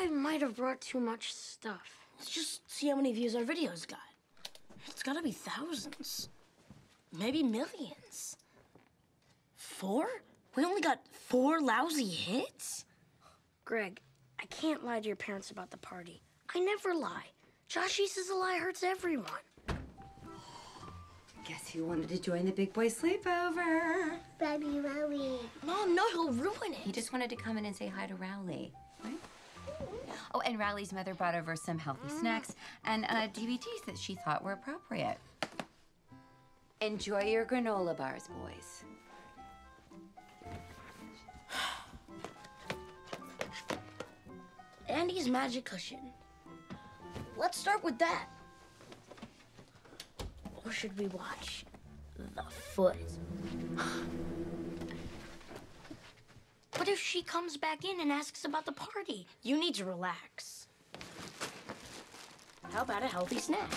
I might have brought too much stuff. Let's just see how many views our videos got. It's gotta be thousands. Maybe millions. Four? We only got four lousy hits? Greg, I can't lie to your parents about the party. I never lie. Joshie says a lie hurts everyone. Guess who wanted to join the big boy sleepover? Baby Rowley. Mom, no, he'll ruin it. He just wanted to come in and say hi to Rowley. Right? And Rowley's mother brought over some healthy snacks and uh, DVDs that she thought were appropriate. Enjoy your granola bars, boys. Andy's magic cushion. Let's start with that. Or should we watch The Foot? What if she comes back in and asks about the party? You need to relax. How about a healthy snack?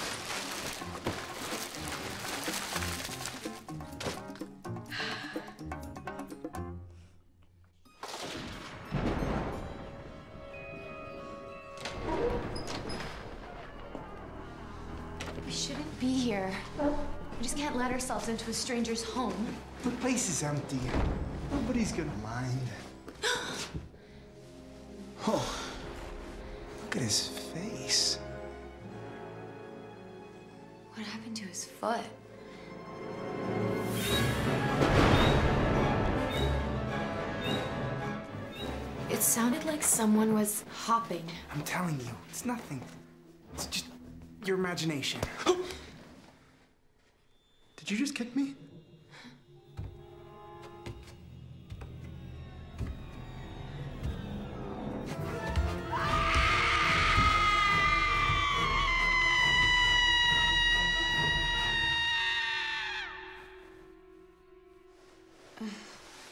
We shouldn't be here. We just can't let ourselves into a stranger's home. The place is empty. Nobody's gonna mind. Oh, look at his face. What happened to his foot? It sounded like someone was hopping. I'm telling you, it's nothing. It's just your imagination. Did you just kick me?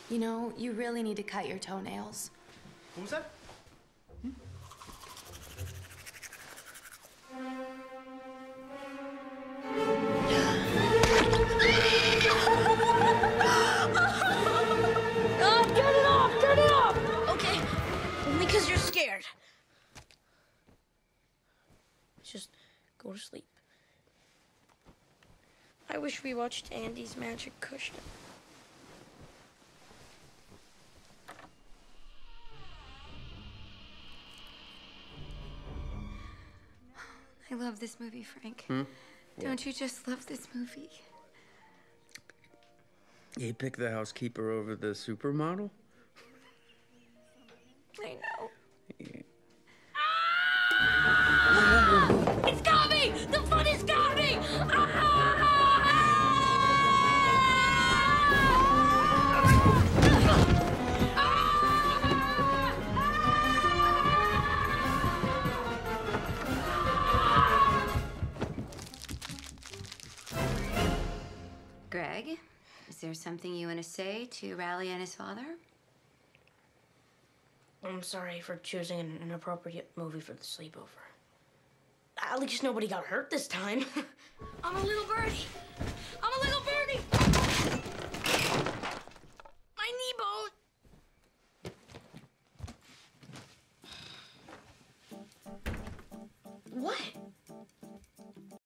You know, you really need to cut your toenails. What was that? Hmm? Ah, oh, turn it off! Turn it off! Okay, only because you're scared. Just go to sleep. I wish we watched Andy's magic cushion. I love this movie, Frank. Hmm? Don't you just love this movie? You pick the housekeeper over the supermodel? I know. Greg, is there something you want to say to Rowley and his father? I'm sorry for choosing an inappropriate movie for the sleepover. At least nobody got hurt this time. I'm a little birdie.